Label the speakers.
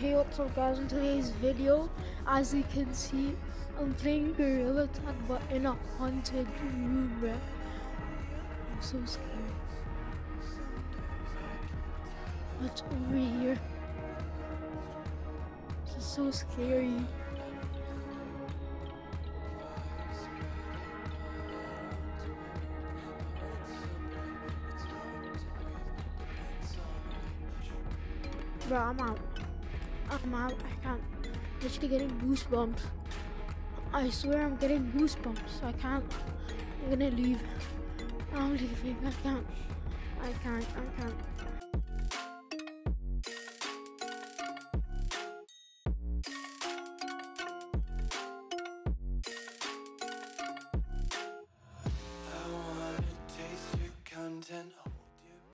Speaker 1: Hey what's up guys in today's video as you can see I'm playing Gorilla Tag but in a haunted room. I'm so scared. What's over here? This is so scary. Bro, I'm out. Oh, I'm out. I can't. I'm literally getting goosebumps. I swear I'm getting goosebumps. I can't. I'm gonna leave. I'm leaving. I can't. I can't. I can't. Content.